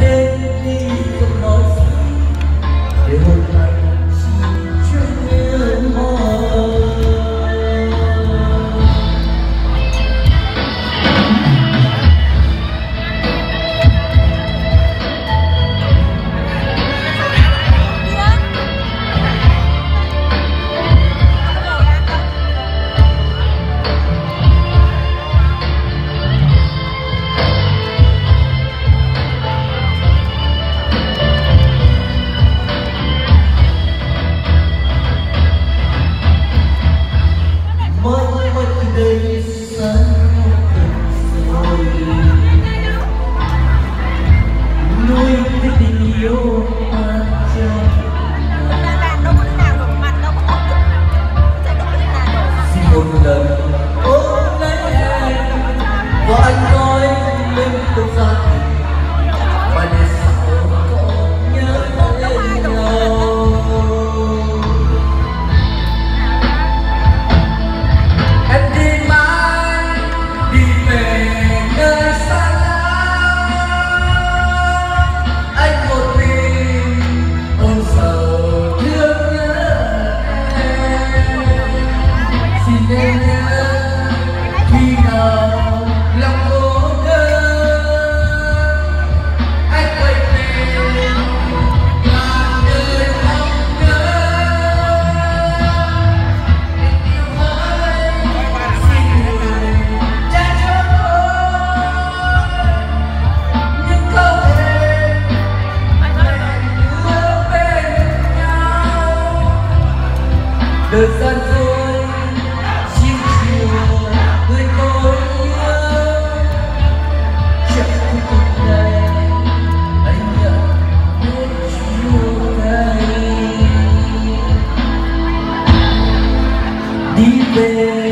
thời đi về